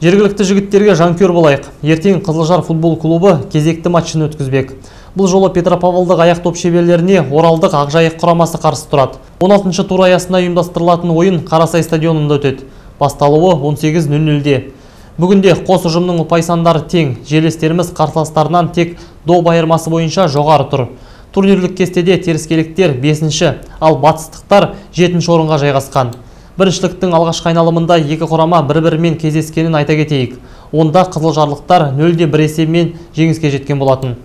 Жергілікті жігіттерге жанкүйер болайық. Ертең Қызылжар футбол клубы кезекті матчын өткізбек. Бұл жолы Петропавлдық аяқ топ шеберлеріне Оралдық Ақжайық құрамасы қарсы тұрады. 16 тур аясында ұйымдастырылатын ойын Қарасай стадионында өтеді. Басталуы 18.00-де. Бүгінде қос ұжымның ұпай сандары тең. Желестеріміз қарсыластарынан тек доп айырмасы бойынша жоғары тұр. Турнирлік кестеде теріскеліктер 5-ші, ал батыстықтар 7-ші орынға жайғасқан. Біріншіліктің алғашқы айналымында екі құрама бір-бірімен кездескенін айта кетейік. Онда қызылжарлықтар 0-1 есебімен жеңіске жеткен болатын.